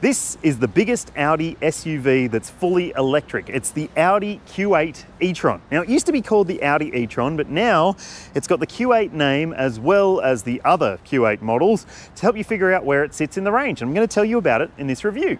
This is the biggest Audi SUV that's fully electric. It's the Audi Q8 e-tron. Now it used to be called the Audi e-tron, but now it's got the Q8 name as well as the other Q8 models to help you figure out where it sits in the range. I'm going to tell you about it in this review.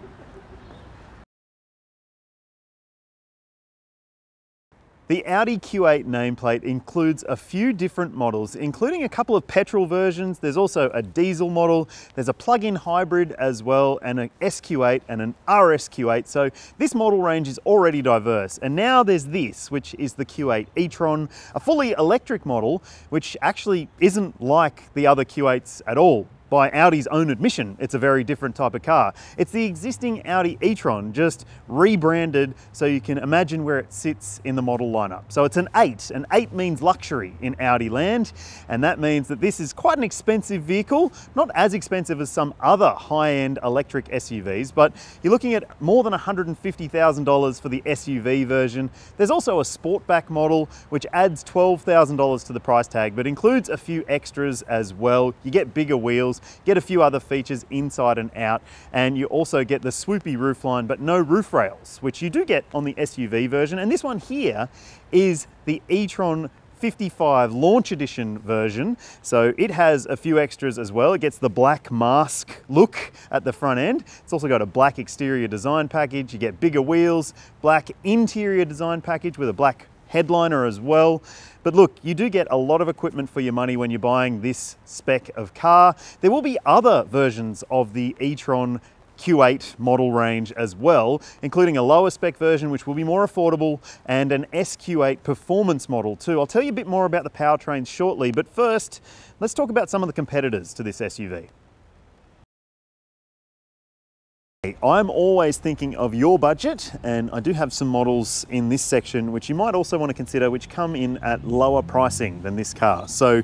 The Audi Q8 nameplate includes a few different models, including a couple of petrol versions. There's also a diesel model, there's a plug-in hybrid as well, and an SQ8 and an RSQ8. So this model range is already diverse. And now there's this, which is the Q8 e-tron, a fully electric model, which actually isn't like the other Q8s at all by Audi's own admission, it's a very different type of car. It's the existing Audi e-tron, just rebranded so you can imagine where it sits in the model lineup. So it's an 8. An 8 means luxury in Audi land, and that means that this is quite an expensive vehicle, not as expensive as some other high-end electric SUVs, but you're looking at more than $150,000 for the SUV version. There's also a Sportback model, which adds $12,000 to the price tag, but includes a few extras as well. You get bigger wheels, get a few other features inside and out, and you also get the swoopy roofline, but no roof rails, which you do get on the SUV version. And this one here is the e-tron 55 launch edition version. So it has a few extras as well. It gets the black mask look at the front end. It's also got a black exterior design package. You get bigger wheels, black interior design package with a black headliner as well. But look, you do get a lot of equipment for your money when you're buying this spec of car. There will be other versions of the e-tron Q8 model range as well, including a lower spec version which will be more affordable and an SQ8 performance model too. I'll tell you a bit more about the powertrains shortly, but first, let's talk about some of the competitors to this SUV. I'm always thinking of your budget and I do have some models in this section which you might also want to consider which come in at lower pricing than this car. So,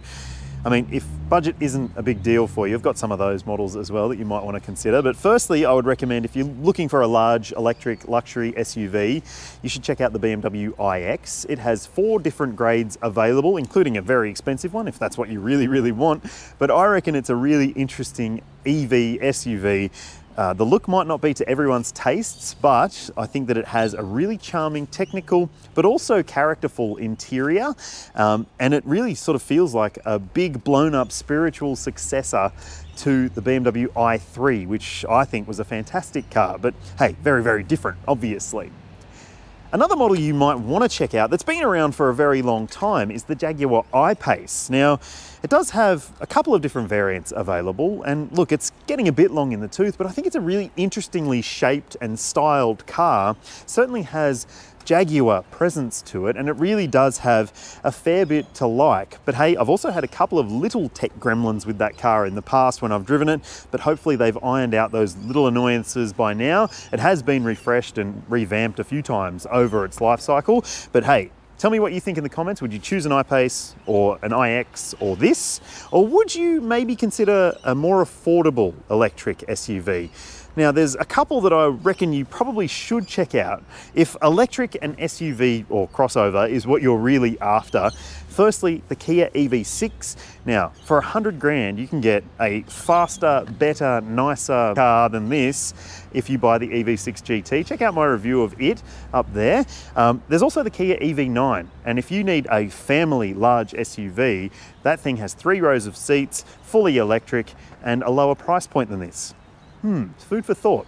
I mean, if budget isn't a big deal for you, I've got some of those models as well that you might want to consider. But firstly, I would recommend if you're looking for a large electric luxury SUV, you should check out the BMW iX. It has four different grades available, including a very expensive one if that's what you really, really want. But I reckon it's a really interesting EV SUV uh, the look might not be to everyone's tastes, but I think that it has a really charming technical, but also characterful interior. Um, and it really sort of feels like a big blown up spiritual successor to the BMW i3, which I think was a fantastic car, but hey, very, very different, obviously. Another model you might want to check out that's been around for a very long time is the Jaguar I-Pace. Now, it does have a couple of different variants available, and look, it's getting a bit long in the tooth, but I think it's a really interestingly shaped and styled car. Certainly has Jaguar presence to it, and it really does have a fair bit to like. But hey, I've also had a couple of little tech gremlins with that car in the past when I've driven it, but hopefully they've ironed out those little annoyances by now. It has been refreshed and revamped a few times over its life cycle, but hey, Tell me what you think in the comments. Would you choose an I-Pace or an iX or this? Or would you maybe consider a more affordable electric SUV? Now there's a couple that I reckon you probably should check out if electric and SUV or crossover is what you're really after. Firstly, the Kia EV6. Now, for a hundred grand, you can get a faster, better, nicer car than this if you buy the EV6 GT. Check out my review of it up there. Um, there's also the Kia EV9, and if you need a family large SUV, that thing has three rows of seats, fully electric, and a lower price point than this. Hmm, food for thought.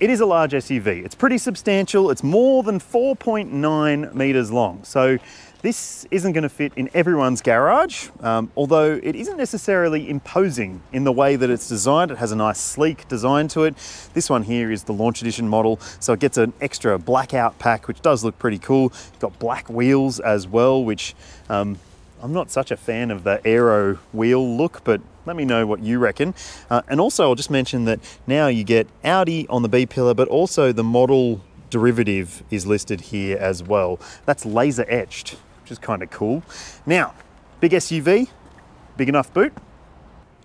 It is a large SUV. It's pretty substantial. It's more than 4.9 meters long. So this isn't going to fit in everyone's garage, um, although it isn't necessarily imposing in the way that it's designed. It has a nice sleek design to it. This one here is the launch edition model, so it gets an extra blackout pack, which does look pretty cool. It's got black wheels as well, which um, I'm not such a fan of the aero wheel look, but let me know what you reckon. Uh, and also, I'll just mention that now you get Audi on the B pillar, but also the model derivative is listed here as well. That's laser etched, which is kind of cool. Now, big SUV, big enough boot,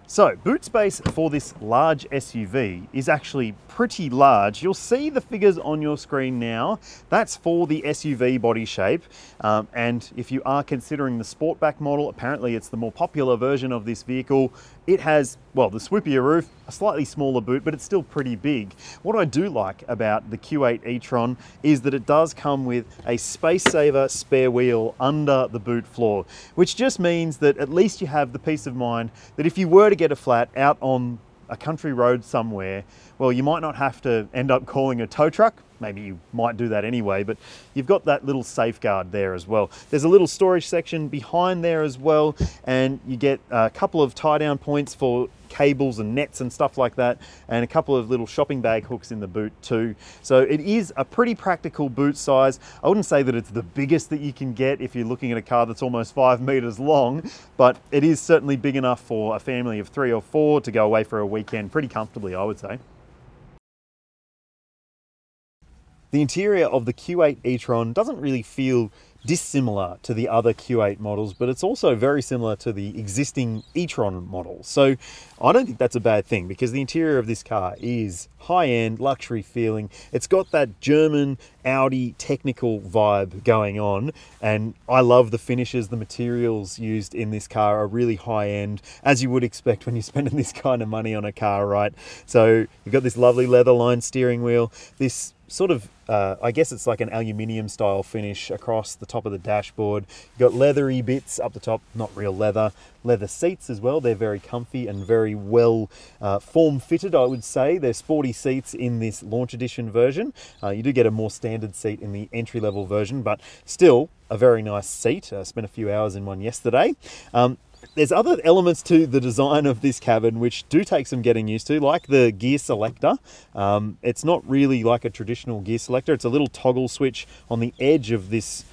so boot space for this large SUV is actually pretty large. You'll see the figures on your screen now. That's for the SUV body shape. Um, and if you are considering the Sportback model, apparently it's the more popular version of this vehicle. It has well, the swoopier roof, a slightly smaller boot, but it's still pretty big. What I do like about the Q8 e-tron is that it does come with a space saver spare wheel under the boot floor, which just means that at least you have the peace of mind that if you were to get a flat out on a country road somewhere, well, you might not have to end up calling a tow truck. Maybe you might do that anyway, but you've got that little safeguard there as well. There's a little storage section behind there as well, and you get a couple of tie down points for cables and nets and stuff like that, and a couple of little shopping bag hooks in the boot too. So it is a pretty practical boot size. I wouldn't say that it's the biggest that you can get if you're looking at a car that's almost five meters long, but it is certainly big enough for a family of three or four to go away for a weekend pretty comfortably, I would say. The interior of the Q8 e-tron doesn't really feel dissimilar to the other Q8 models, but it's also very similar to the existing e-tron model. So I don't think that's a bad thing because the interior of this car is high-end, luxury feeling. It's got that German Audi technical vibe going on, and I love the finishes. The materials used in this car are really high-end, as you would expect when you're spending this kind of money on a car, right? So you've got this lovely leather lined steering wheel, this sort of, uh, I guess it's like an aluminium style finish across the top of the dashboard. You've got leathery bits up the top, not real leather. Leather seats as well. They're very comfy and very well uh, form fitted, I would say. They're sporty seats in this launch edition version. Uh, you do get a more standard seat in the entry level version, but still a very nice seat. I spent a few hours in one yesterday. Um, there's other elements to the design of this cabin which do take some getting used to, like the gear selector. Um, it's not really like a traditional gear selector. It's a little toggle switch on the edge of this.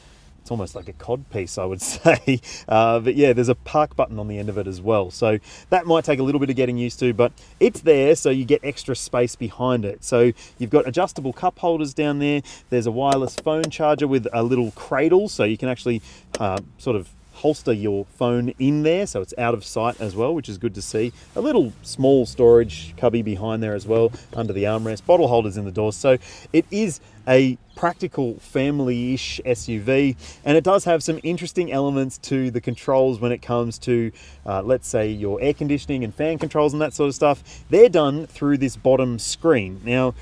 It's almost like a cod piece, I would say. Uh, but yeah, there's a park button on the end of it as well. So that might take a little bit of getting used to, but it's there so you get extra space behind it. So you've got adjustable cup holders down there. There's a wireless phone charger with a little cradle so you can actually uh, sort of holster your phone in there so it's out of sight as well, which is good to see. A little small storage cubby behind there as well under the armrest, bottle holders in the doors. So it is a practical family-ish SUV and it does have some interesting elements to the controls when it comes to uh, let's say your air conditioning and fan controls and that sort of stuff they're done through this bottom screen now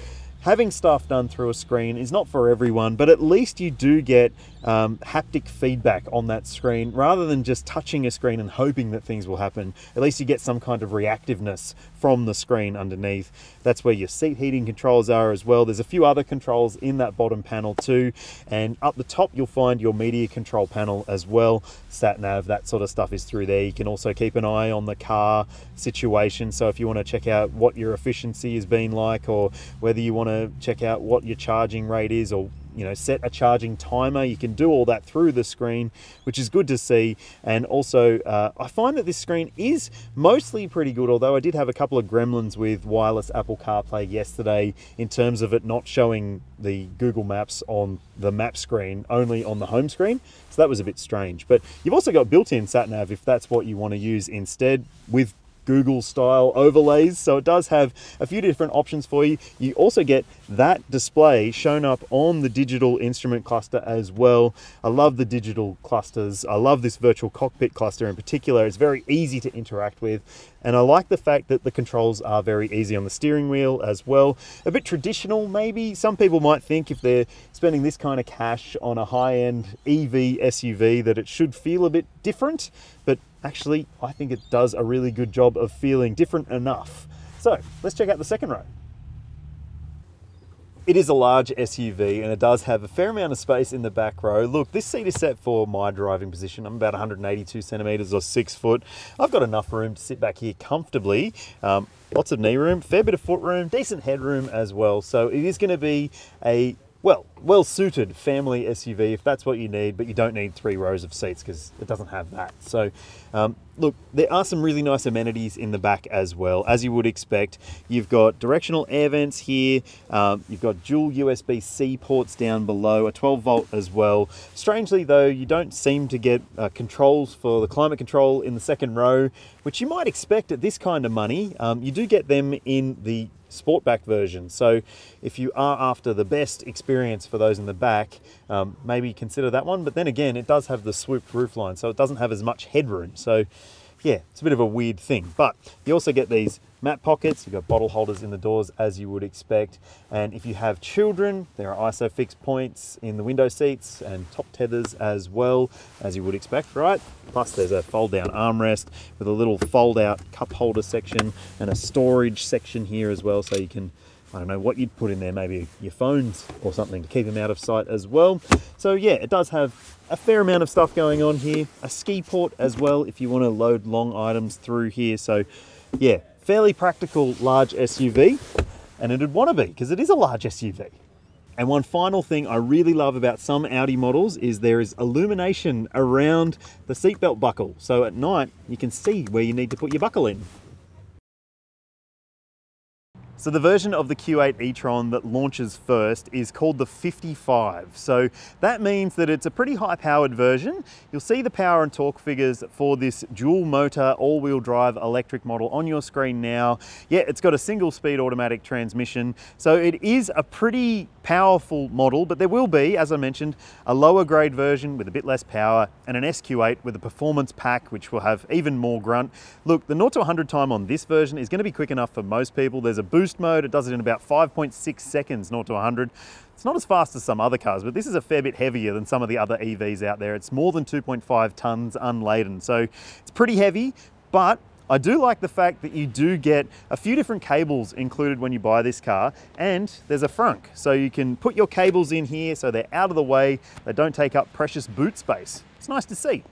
having stuff done through a screen is not for everyone, but at least you do get um, haptic feedback on that screen rather than just touching a screen and hoping that things will happen. At least you get some kind of reactiveness from the screen underneath. That's where your seat heating controls are as well. There's a few other controls in that bottom panel too. And up the top, you'll find your media control panel as well. Sat nav, that sort of stuff is through there. You can also keep an eye on the car situation. So if you want to check out what your efficiency has been like or whether you want to check out what your charging rate is or you know set a charging timer. You can do all that through the screen which is good to see. And also uh, I find that this screen is mostly pretty good although I did have a couple of gremlins with wireless Apple CarPlay yesterday in terms of it not showing the Google Maps on the map screen only on the home screen. So that was a bit strange. But you've also got built-in sat nav if that's what you want to use instead with Google style overlays. So it does have a few different options for you. You also get that display shown up on the digital instrument cluster as well. I love the digital clusters. I love this virtual cockpit cluster in particular. It's very easy to interact with. And I like the fact that the controls are very easy on the steering wheel as well. A bit traditional, maybe. Some people might think if they're spending this kind of cash on a high end EV SUV that it should feel a bit different. But actually, I think it does a really good job of feeling different enough. So let's check out the second row. It is a large SUV and it does have a fair amount of space in the back row. Look, this seat is set for my driving position. I'm about 182 centimeters or six foot. I've got enough room to sit back here comfortably. Um, lots of knee room, fair bit of foot room, decent headroom as well. So it is going to be a well, well suited family SUV if that's what you need, but you don't need three rows of seats because it doesn't have that. So, um, look, there are some really nice amenities in the back as well, as you would expect. You've got directional air vents here, um, you've got dual USB C ports down below, a 12 volt as well. Strangely, though, you don't seem to get uh, controls for the climate control in the second row, which you might expect at this kind of money. Um, you do get them in the Sportback version. So if you are after the best experience for those in the back, um, maybe consider that one. But then again, it does have the swooped roofline, so it doesn't have as much headroom. So yeah, it's a bit of a weird thing. But you also get these mat pockets, you've got bottle holders in the doors as you would expect. And if you have children, there are ISOFIX points in the window seats and top tethers as well, as you would expect, right? Plus there's a fold down armrest with a little fold out cup holder section and a storage section here as well. So you can I don't know what you'd put in there, maybe your phones or something to keep them out of sight as well. So yeah, it does have a fair amount of stuff going on here. A ski port as well if you want to load long items through here. So yeah, fairly practical large SUV and it'd want to be because it is a large SUV. And one final thing I really love about some Audi models is there is illumination around the seatbelt buckle. So at night you can see where you need to put your buckle in. So the version of the Q8 e-tron that launches first is called the 55. So that means that it's a pretty high powered version. You'll see the power and torque figures for this dual motor all-wheel drive electric model on your screen now. Yeah, it's got a single speed automatic transmission. So it is a pretty powerful model, but there will be, as I mentioned, a lower grade version with a bit less power and an SQ8 with a performance pack, which will have even more grunt. Look, the 0 to 100 time on this version is gonna be quick enough for most people. There's a boost boost mode. It does it in about 5.6 seconds, 0 to 100. It's not as fast as some other cars, but this is a fair bit heavier than some of the other EVs out there. It's more than 2.5 tons unladen. So it's pretty heavy, but I do like the fact that you do get a few different cables included when you buy this car and there's a frunk. So you can put your cables in here so they're out of the way. They don't take up precious boot space. It's nice to see.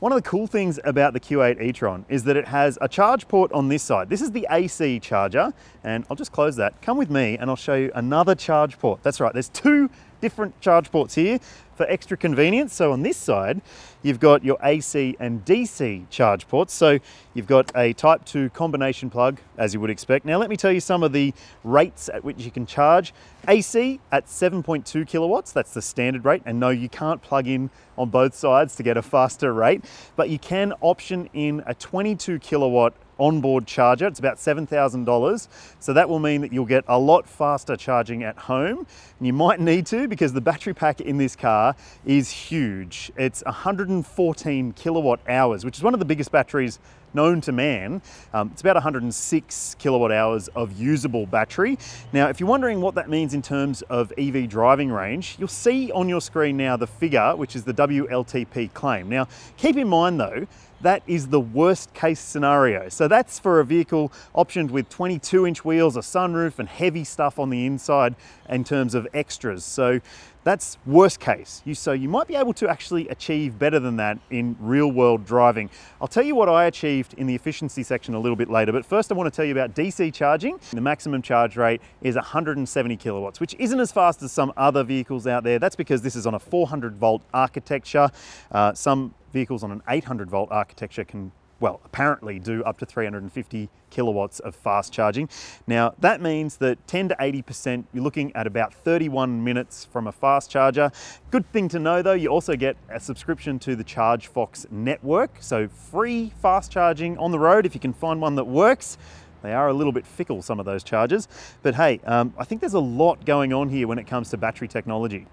One of the cool things about the Q8 e-tron is that it has a charge port on this side. This is the AC charger, and I'll just close that. Come with me and I'll show you another charge port. That's right, there's two different charge ports here for extra convenience. So on this side, you've got your AC and DC charge ports. So you've got a type 2 combination plug, as you would expect. Now let me tell you some of the rates at which you can charge. AC at 7.2 kilowatts, that's the standard rate. And no, you can't plug in on both sides to get a faster rate, but you can option in a 22 kilowatt onboard charger. It's about $7,000. So that will mean that you'll get a lot faster charging at home. And you might need to because the battery pack in this car is huge. It's 114 kilowatt hours, which is one of the biggest batteries known to man. Um, it's about 106 kilowatt hours of usable battery. Now, if you're wondering what that means in terms of EV driving range, you'll see on your screen now the figure, which is the WLTP claim. Now, keep in mind though, that is the worst case scenario. So that's for a vehicle optioned with 22 inch wheels, a sunroof and heavy stuff on the inside in terms of extras. So that's worst case. You, so you might be able to actually achieve better than that in real world driving. I'll tell you what I achieved in the efficiency section a little bit later, but first I want to tell you about DC charging. The maximum charge rate is 170 kilowatts, which isn't as fast as some other vehicles out there. That's because this is on a 400 volt architecture. Uh, some vehicles on an 800 volt architecture can well, apparently do up to 350 kilowatts of fast charging. Now, that means that 10 to 80%, you're looking at about 31 minutes from a fast charger. Good thing to know though, you also get a subscription to the ChargeFox network. So free fast charging on the road if you can find one that works. They are a little bit fickle, some of those chargers. But hey, um, I think there's a lot going on here when it comes to battery technology.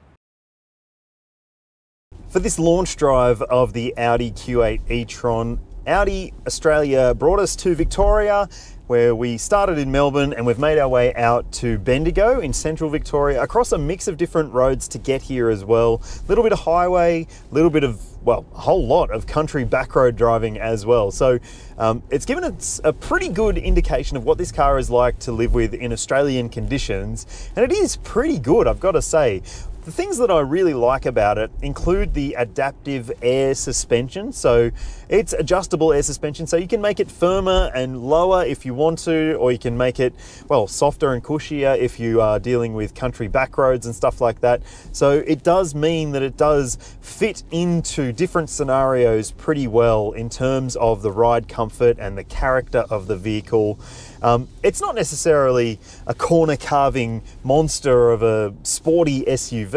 For this launch drive of the Audi Q8 e-tron, Audi Australia brought us to Victoria where we started in Melbourne and we've made our way out to Bendigo in central Victoria across a mix of different roads to get here as well. A little bit of highway, a little bit of, well, a whole lot of country back road driving as well. So um, it's given us a pretty good indication of what this car is like to live with in Australian conditions. And it is pretty good, I've got to say. The things that I really like about it include the adaptive air suspension. So it's adjustable air suspension, so you can make it firmer and lower if you want to, or you can make it, well, softer and cushier if you are dealing with country back roads and stuff like that. So it does mean that it does fit into different scenarios pretty well in terms of the ride comfort and the character of the vehicle. Um, it's not necessarily a corner carving monster of a sporty SUV.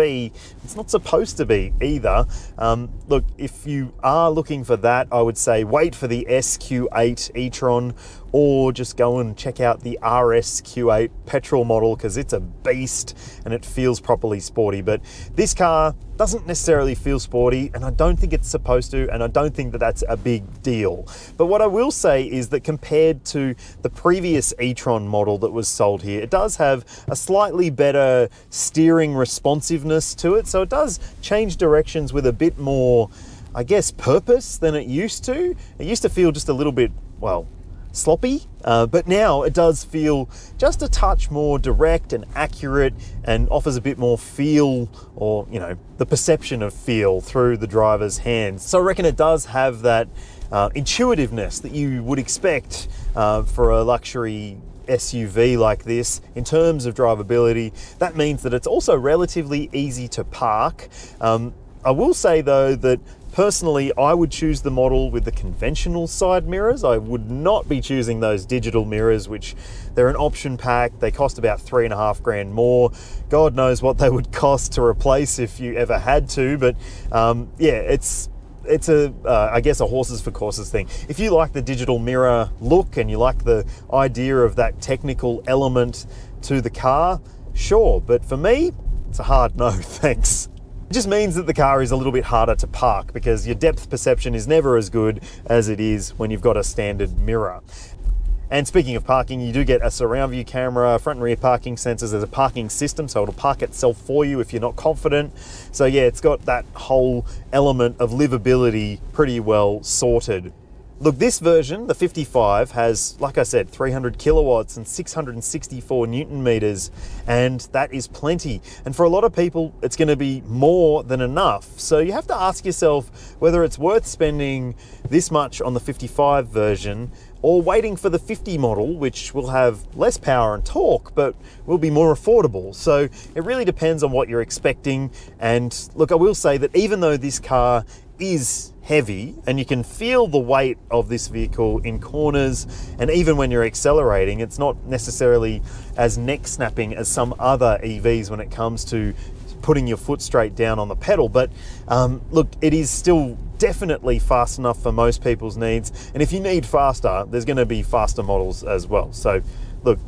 It's not supposed to be either. Um, look, if you are looking for that, I would say wait for the SQ8 e-tron or just go and check out the RSQ8 petrol model because it's a beast and it feels properly sporty. But this car doesn't necessarily feel sporty, and I don't think it's supposed to, and I don't think that that's a big deal. But what I will say is that compared to the previous e-tron model that was sold here, it does have a slightly better steering responsiveness to it, so it does change directions with a bit more, I guess, purpose than it used to. It used to feel just a little bit, well, sloppy, uh, but now it does feel just a touch more direct and accurate and offers a bit more feel or, you know, the perception of feel through the driver's hands. So I reckon it does have that uh, intuitiveness that you would expect uh, for a luxury SUV like this in terms of drivability. That means that it's also relatively easy to park. Um, I will say though that Personally, I would choose the model with the conventional side mirrors. I would not be choosing those digital mirrors, which they're an option pack. They cost about three and a half grand more. God knows what they would cost to replace if you ever had to. But um, yeah, it's it's a, uh, I guess, a horses for courses thing. If you like the digital mirror look and you like the idea of that technical element to the car, sure. But for me, it's a hard no, thanks. It just means that the car is a little bit harder to park because your depth perception is never as good as it is when you've got a standard mirror. And speaking of parking, you do get a surround view camera, front and rear parking sensors. There's a parking system, so it'll park itself for you if you're not confident. So yeah, it's got that whole element of livability pretty well sorted. Look, this version, the 55, has, like I said, 300 kilowatts and 664 newton meters, and that is plenty. And for a lot of people, it's going to be more than enough. So you have to ask yourself whether it's worth spending this much on the 55 version or waiting for the 50 model, which will have less power and torque, but will be more affordable. So it really depends on what you're expecting. And look, I will say that even though this car is heavy and you can feel the weight of this vehicle in corners. And even when you're accelerating it's not necessarily as neck snapping as some other EVs when it comes to putting your foot straight down on the pedal. But um, look it is still definitely fast enough for most people's needs. And if you need faster there's going to be faster models as well. So look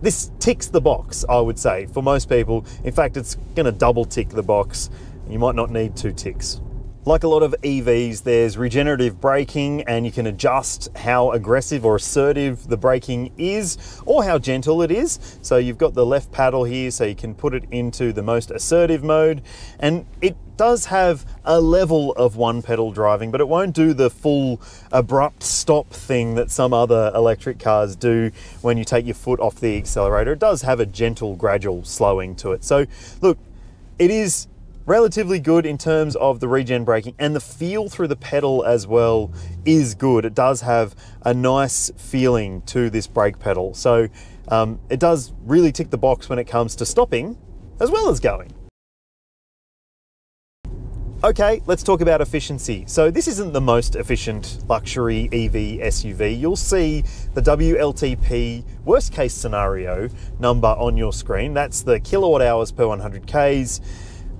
this ticks the box I would say for most people. In fact it's going to double tick the box. You might not need two ticks like a lot of EVs, there's regenerative braking and you can adjust how aggressive or assertive the braking is or how gentle it is. So you've got the left paddle here so you can put it into the most assertive mode and it does have a level of one pedal driving, but it won't do the full abrupt stop thing that some other electric cars do when you take your foot off the accelerator. It does have a gentle, gradual slowing to it. So look, it is relatively good in terms of the regen braking and the feel through the pedal as well is good. It does have a nice feeling to this brake pedal. So um, it does really tick the box when it comes to stopping as well as going. Okay, let's talk about efficiency. So this isn't the most efficient luxury EV SUV. You'll see the WLTP worst case scenario number on your screen. That's the kilowatt hours per 100 Ks.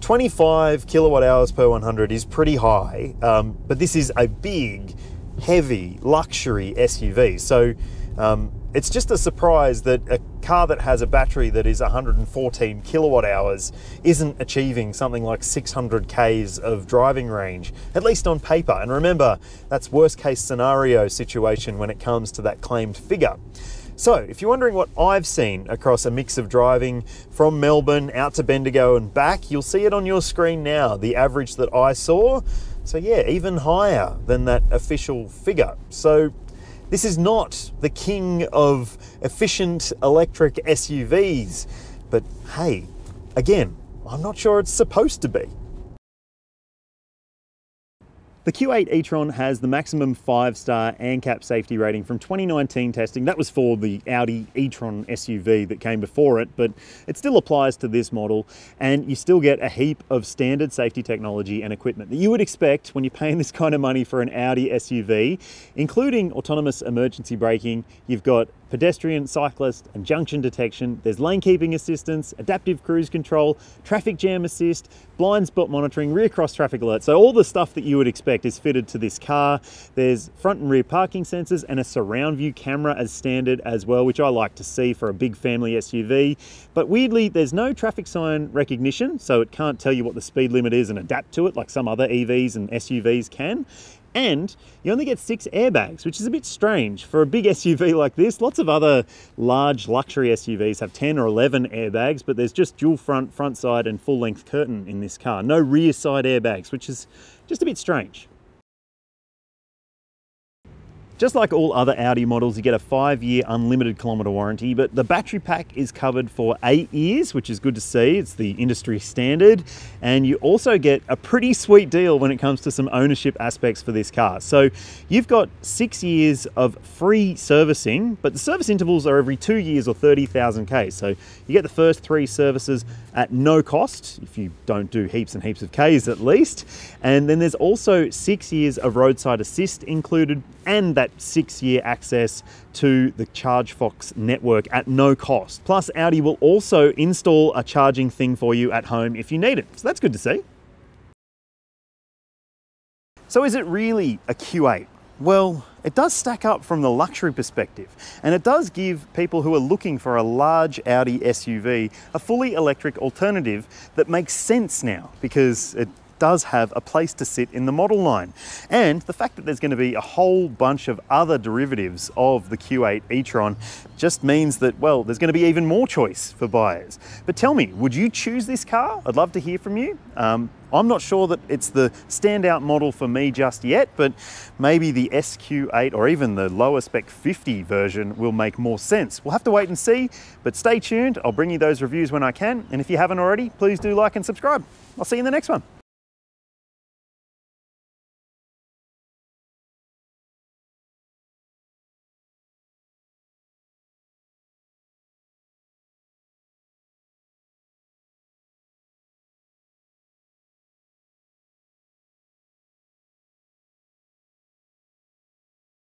25 kilowatt hours per 100 is pretty high, um, but this is a big, heavy luxury SUV. So um, it's just a surprise that a car that has a battery that is 114 kilowatt hours isn't achieving something like 600 Ks of driving range, at least on paper. And remember, that's worst case scenario situation when it comes to that claimed figure. So, if you're wondering what I've seen across a mix of driving from Melbourne out to Bendigo and back, you'll see it on your screen now, the average that I saw. So, yeah, even higher than that official figure. So, this is not the king of efficient electric SUVs, but hey, again, I'm not sure it's supposed to be. The Q8 e-tron has the maximum five-star ANCAP safety rating from 2019 testing. That was for the Audi e-tron SUV that came before it, but it still applies to this model, and you still get a heap of standard safety technology and equipment that you would expect when you're paying this kind of money for an Audi SUV, including autonomous emergency braking. You've got pedestrian, cyclist, and junction detection. There's lane keeping assistance, adaptive cruise control, traffic jam assist, blind spot monitoring, rear cross traffic alert. So all the stuff that you would expect is fitted to this car. There's front and rear parking sensors and a surround view camera as standard as well, which I like to see for a big family SUV. But weirdly, there's no traffic sign recognition, so it can't tell you what the speed limit is and adapt to it like some other EVs and SUVs can. And you only get six airbags, which is a bit strange. For a big SUV like this, lots of other large luxury SUVs have 10 or 11 airbags, but there's just dual front, front side, and full length curtain in this car. No rear side airbags, which is just a bit strange. Just like all other Audi models, you get a five year unlimited kilometre warranty, but the battery pack is covered for eight years, which is good to see. It's the industry standard. And you also get a pretty sweet deal when it comes to some ownership aspects for this car. So you've got six years of free servicing, but the service intervals are every two years or 30,000 K. So you get the first three services at no cost, if you don't do heaps and heaps of Ks at least. And then there's also six years of roadside assist included and that six year access to the ChargeFox network at no cost. Plus, Audi will also install a charging thing for you at home if you need it. So that's good to see. So, is it really a Q8? Well, it does stack up from the luxury perspective, and it does give people who are looking for a large Audi SUV a fully electric alternative that makes sense now because it does have a place to sit in the model line. And the fact that there's going to be a whole bunch of other derivatives of the Q8 e-tron just means that, well, there's going to be even more choice for buyers. But tell me, would you choose this car? I'd love to hear from you. Um, I'm not sure that it's the standout model for me just yet, but maybe the SQ8 or even the lower spec 50 version will make more sense. We'll have to wait and see, but stay tuned. I'll bring you those reviews when I can. And if you haven't already, please do like and subscribe. I'll see you in the next one.